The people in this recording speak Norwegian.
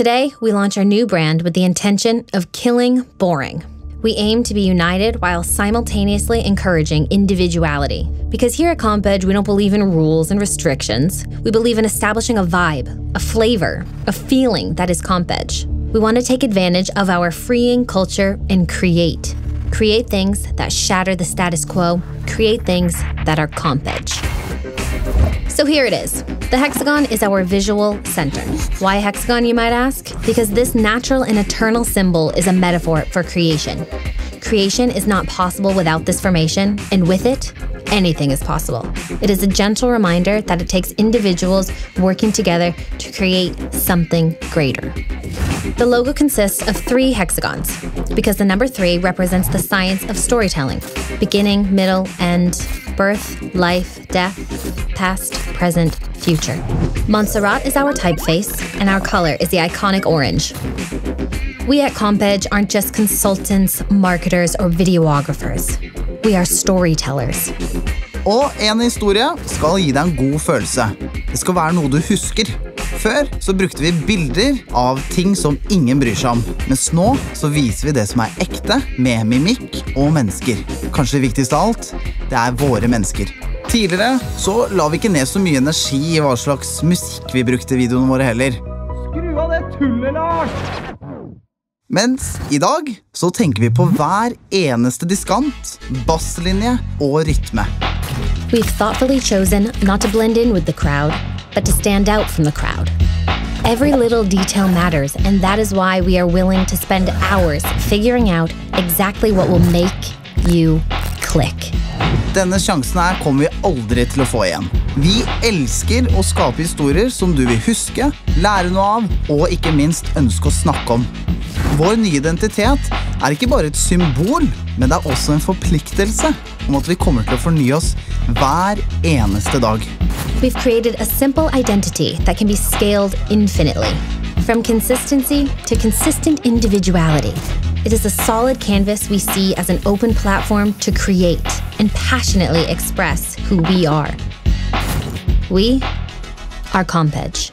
Today, we launch our new brand with the intention of killing boring. We aim to be united while simultaneously encouraging individuality. Because here at CompEdge, we don't believe in rules and restrictions. We believe in establishing a vibe, a flavor, a feeling that is CompEdge. We want to take advantage of our freeing culture and create. Create things that shatter the status quo, create things that are CompEdge. So here it is. The hexagon is our visual center. Why hexagon, you might ask? Because this natural and eternal symbol is a metaphor for creation. Creation is not possible without this formation, and with it, anything is possible. It is a gentle reminder that it takes individuals working together to create something greater. The logo consists of three hexagons because the number three represents the science of storytelling beginning, middle, end, birth, life, death, past, present, future. Montserrat is our typeface, and our color is the iconic orange. We at CompEdge aren't just consultants, marketers, or videographers. We are storytellers. Og en historie skal gi deg en god følelse. Det skal være noe du husker. Før så brukte vi bilder av ting som ingen bryr seg om. Mens nå så viser vi det som er ekte, med mimikk og mennesker. Kanskje viktigst av alt det er våre mennesker. Tidligere så la vi ikke ned så mye energi i hva slags musikk vi brukte i videoene våre heller. Skru av det tullet, Lars! Mens i dag så tenker vi på hver eneste diskant, basslinje og rytme. We've thoughtfully chosen not to blend in with the crowd, but to stand out from the crowd. Every little detail matters, and that is why we are willing to spend hours figuring out exactly what will make you click. Denne sjansen her kommer vi aldri til å få igjen. Vi elsker å skape historier som du vil huske, lære noe av og ikke minst ønske å snakke om. Vår nye identitet er ikke bare et symbol, men det er også en forpliktelse om at vi kommer til å fornye oss hver eneste dag. We've created a simple identity that can be scaled infinitely. From consistency to consistent individuality. It is a solid canvas we see as an open platform to create and passionately express who we are. We are CompEdge.